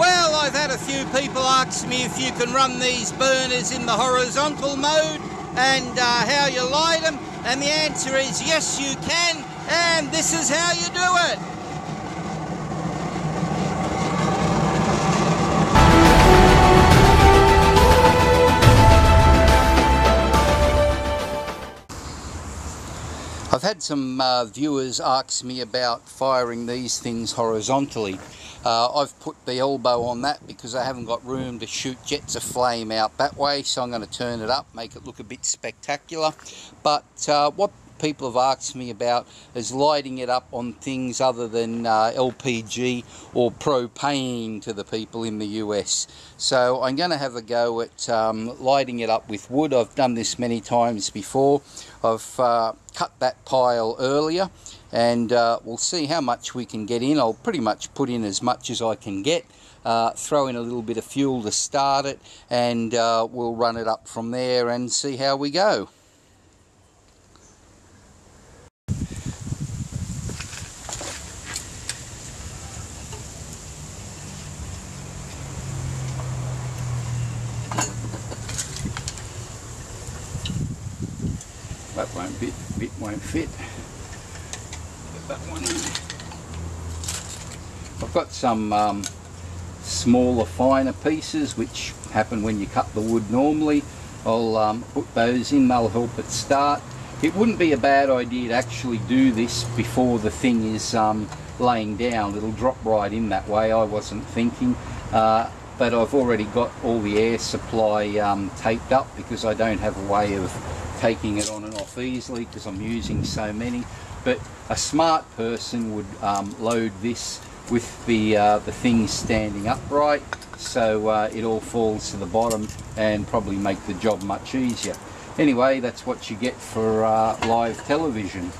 Well, I've had a few people ask me if you can run these burners in the horizontal mode and uh, how you light them, and the answer is yes, you can, and this is how you do it. I've had some uh, viewers ask me about firing these things horizontally. Uh, I've put the elbow on that because I haven't got room to shoot jets of flame out that way so I'm going to turn it up, make it look a bit spectacular. But uh, what people have asked me about is lighting it up on things other than uh, LPG or propane to the people in the US. So I'm going to have a go at um, lighting it up with wood. I've done this many times before. I've uh, cut that pile earlier and uh, we'll see how much we can get in. I'll pretty much put in as much as I can get. Uh, throw in a little bit of fuel to start it and uh, we'll run it up from there and see how we go. That won't bit, bit won't fit. Get that one in. I've got some um, smaller, finer pieces which happen when you cut the wood normally. I'll um, put those in, they'll help it start. It wouldn't be a bad idea to actually do this before the thing is um, laying down. It'll drop right in that way, I wasn't thinking. Uh, but I've already got all the air supply um, taped up because I don't have a way of taking it on and off easily because I'm using so many. But a smart person would um, load this with the, uh, the thing standing upright so uh, it all falls to the bottom and probably make the job much easier. Anyway, that's what you get for uh, live television.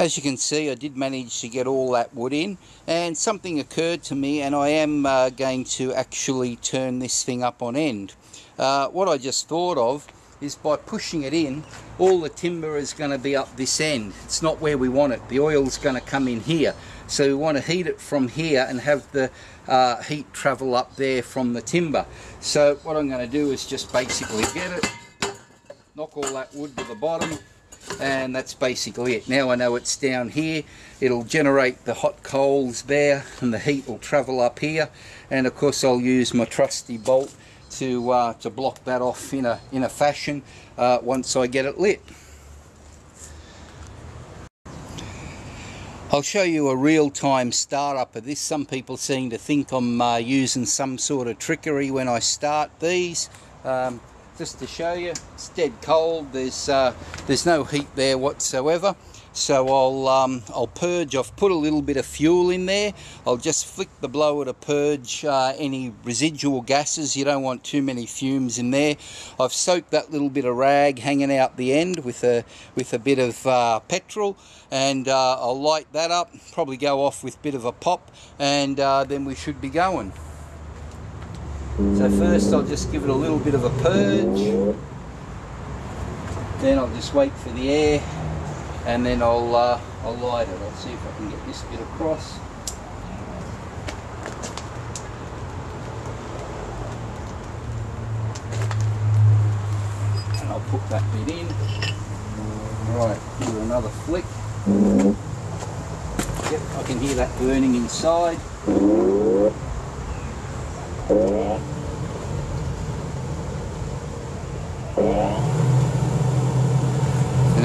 As you can see I did manage to get all that wood in and something occurred to me and I am uh, going to actually turn this thing up on end. Uh, what I just thought of is by pushing it in all the timber is going to be up this end. It's not where we want it. The oil's going to come in here. So we want to heat it from here and have the uh, heat travel up there from the timber. So what I'm going to do is just basically get it, knock all that wood to the bottom and that's basically it. Now I know it's down here, it'll generate the hot coals there and the heat will travel up here and of course I'll use my trusty bolt to, uh, to block that off in a, in a fashion uh, once I get it lit. I'll show you a real-time startup of this. Some people seem to think I'm uh, using some sort of trickery when I start these. Um, just to show you it's dead cold. There's uh, there's no heat there whatsoever. So I'll um, I'll purge. I've put a little bit of fuel in there. I'll just flick the blower to purge uh, any residual gases. You don't want too many fumes in there. I've soaked that little bit of rag hanging out the end with a with a bit of uh, petrol. And uh, I'll light that up probably go off with a bit of a pop and uh, then we should be going so first I'll just give it a little bit of a purge. Then I'll just wait for the air and then I'll, uh, I'll light it. I'll see if I can get this bit across. And I'll put that bit in. Right, give it another flick. Yep, I can hear that burning inside.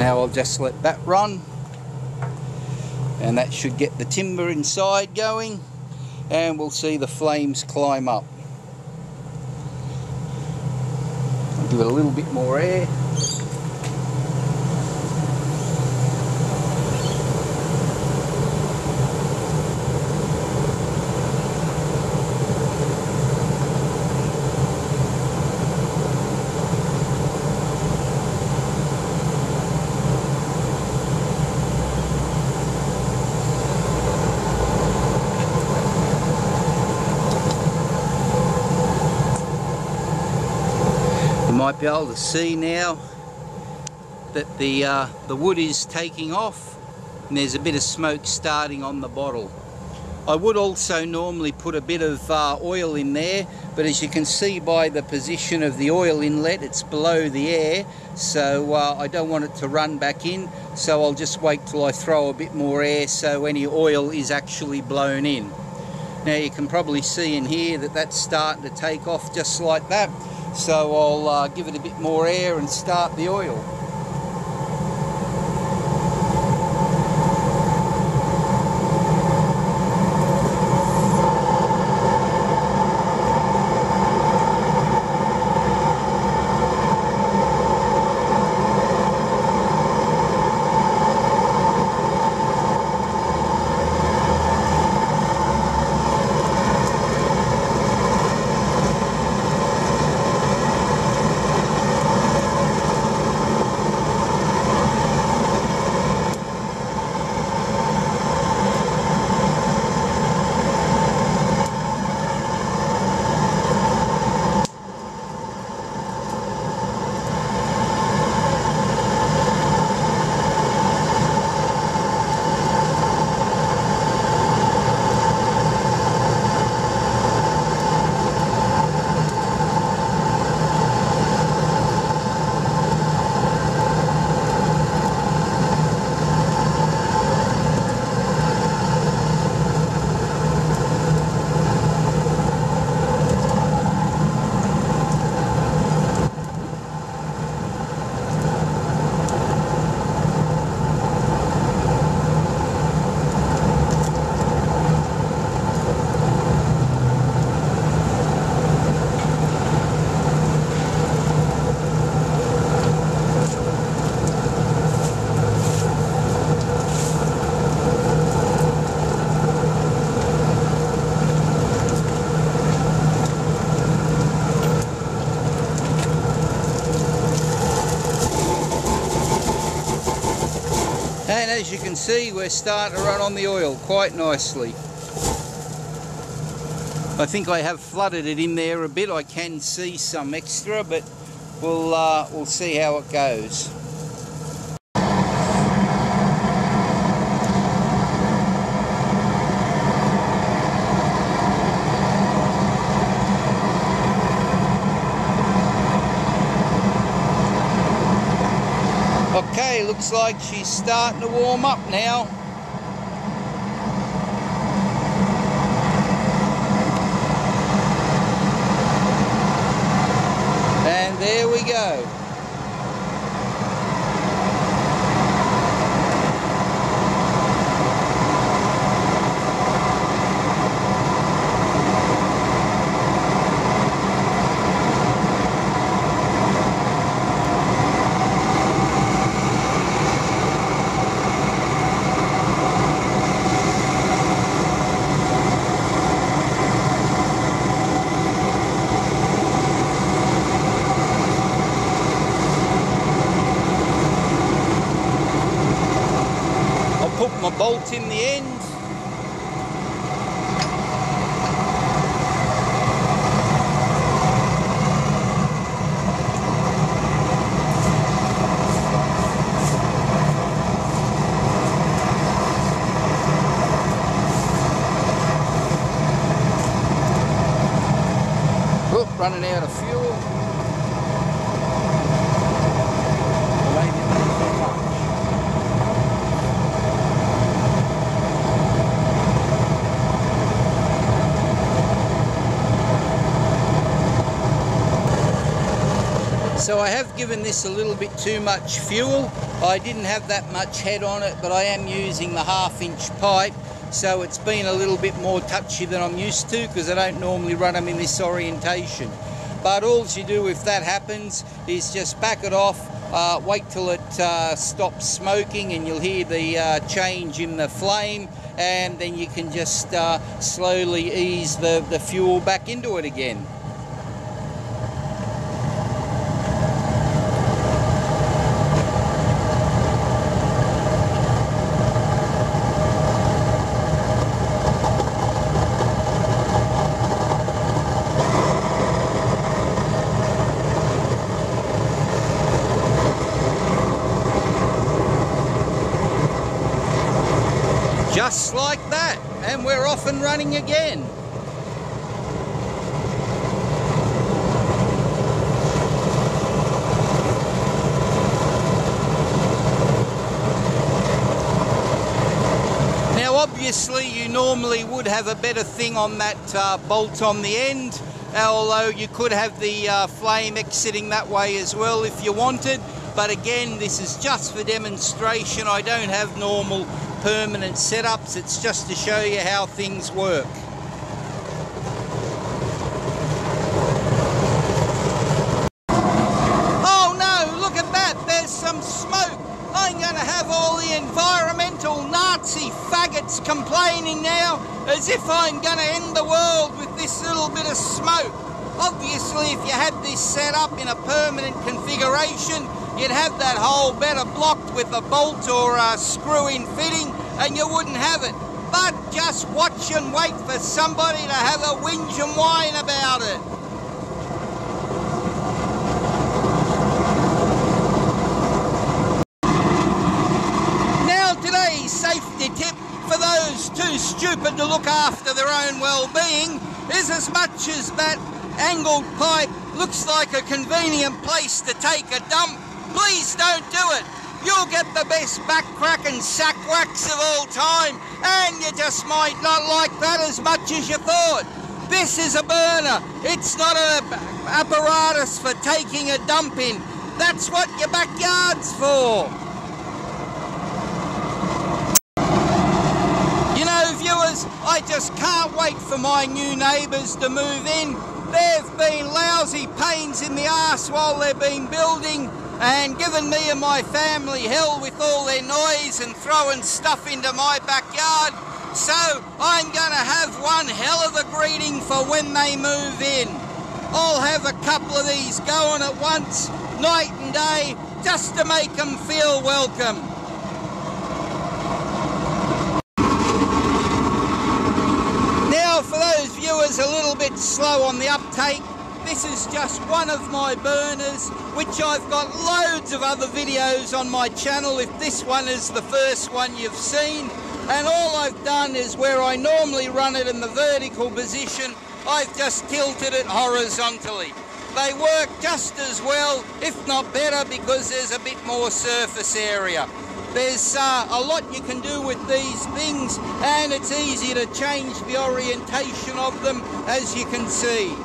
Now I'll just let that run and that should get the timber inside going and we'll see the flames climb up. I'll give it a little bit more air. Might be able to see now that the uh, the wood is taking off and there's a bit of smoke starting on the bottle. I would also normally put a bit of uh, oil in there but as you can see by the position of the oil inlet it's below the air so uh, I don't want it to run back in so I'll just wait till I throw a bit more air so any oil is actually blown in. Now you can probably see in here that that's starting to take off just like that so I'll uh, give it a bit more air and start the oil. And as you can see, we're starting to run on the oil quite nicely. I think I have flooded it in there a bit. I can see some extra, but we'll, uh, we'll see how it goes. Okay, looks like she's starting to warm up now. And there we go. my bolt in the end. Oop, running out of fuel. So I have given this a little bit too much fuel. I didn't have that much head on it, but I am using the half inch pipe. So it's been a little bit more touchy than I'm used to because I don't normally run them in this orientation. But all you do if that happens is just back it off, uh, wait till it uh, stops smoking and you'll hear the uh, change in the flame and then you can just uh, slowly ease the, the fuel back into it again. Now obviously you normally would have a better thing on that uh, bolt on the end although you could have the uh, flame exiting that way as well if you wanted. But again this is just for demonstration. I don't have normal permanent setups. It's just to show you how things work oh no look at that there's some smoke I'm gonna have all the environmental Nazi faggots complaining now as if I'm gonna end the world with this little bit of smoke obviously if you had this set up in a permanent configuration you'd have that hole better blocked with a bolt or a screw-in fitting and you wouldn't have it. But just watch and wait for somebody to have a whinge and whine about it. Now today's safety tip for those too stupid to look after their own well-being is as much as that angled pipe looks like a convenient place to take a dump, please don't do it. You'll get the best back crack and sack wax of all time, and you just might not like that as much as you thought. This is a burner. It's not an apparatus for taking a dump in. That's what your backyard's for. You know, viewers, I just can't wait for my new neighbours to move in. They've been lousy pains in the arse while they've been building and given me and my family hell with all their noise and throwing stuff into my backyard. So I'm going to have one hell of a greeting for when they move in. I'll have a couple of these going at once, night and day, just to make them feel welcome. Now for those viewers a little bit slow on the uptake, this is just one of my burners, which I've got loads of other videos on my channel if this one is the first one you've seen. And all I've done is where I normally run it in the vertical position, I've just tilted it horizontally. They work just as well, if not better, because there's a bit more surface area. There's uh, a lot you can do with these things and it's easy to change the orientation of them as you can see.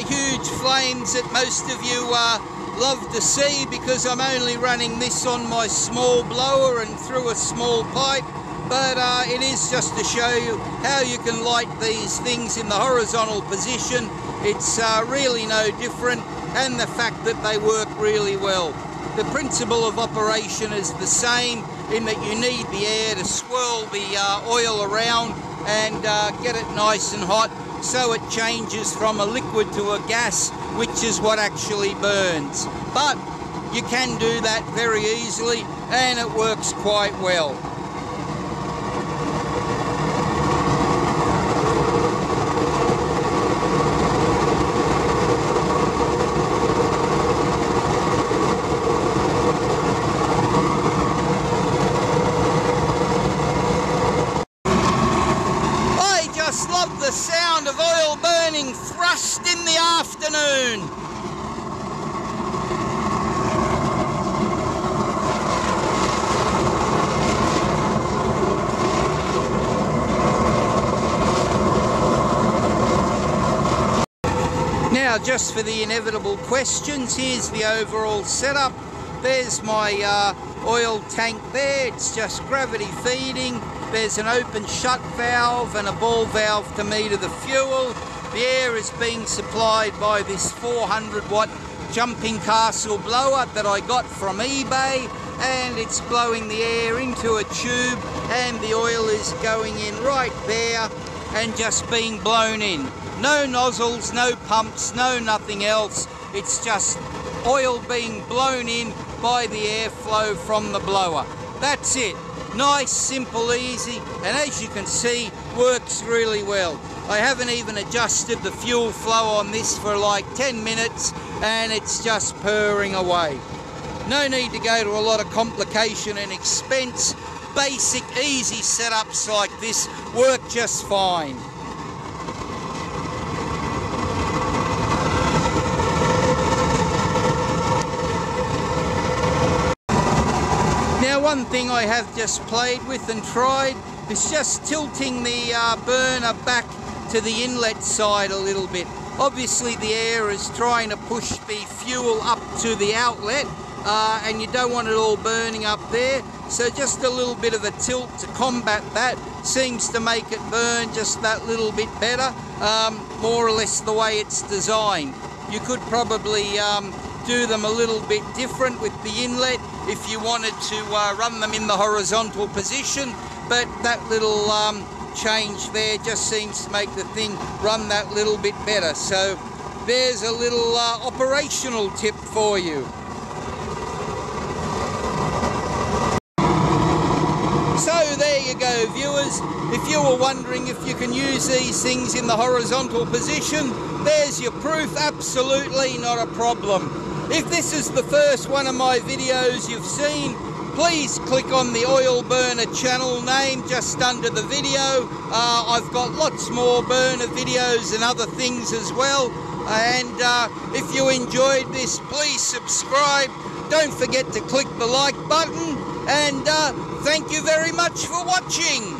the huge flames that most of you uh, love to see because I'm only running this on my small blower and through a small pipe but uh, it is just to show you how you can light these things in the horizontal position. It's uh, really no different and the fact that they work really well. The principle of operation is the same in that you need the air to swirl the uh, oil around and uh, get it nice and hot so it changes from a liquid to a gas, which is what actually burns. But you can do that very easily and it works quite well. Now, just for the inevitable questions, here's the overall setup. There's my uh, oil tank there, it's just gravity feeding. There's an open shut valve and a ball valve to meter the fuel. The air is being supplied by this 400 watt jumping castle blower that I got from eBay and it's blowing the air into a tube and the oil is going in right there and just being blown in. No nozzles, no pumps, no nothing else. It's just oil being blown in by the airflow from the blower. That's it. Nice, simple, easy, and as you can see, works really well. I haven't even adjusted the fuel flow on this for like 10 minutes and it's just purring away. No need to go to a lot of complication and expense. Basic, easy setups like this work just fine. Now one thing I have just played with and tried is just tilting the uh, burner back to the inlet side a little bit. Obviously the air is trying to push the fuel up to the outlet uh, and you don't want it all burning up there. So just a little bit of a tilt to combat that seems to make it burn just that little bit better, um, more or less the way it's designed. You could probably um, do them a little bit different with the inlet if you wanted to uh, run them in the horizontal position, but that little um, change there just seems to make the thing run that little bit better. So there's a little uh, operational tip for you. So there you go viewers, if you were wondering if you can use these things in the horizontal position, there's your proof, absolutely not a problem. If this is the first one of my videos you've seen, please click on the oil burner channel name just under the video. Uh, I've got lots more burner videos and other things as well. And uh, if you enjoyed this, please subscribe. Don't forget to click the like button and uh, thank you very much for watching.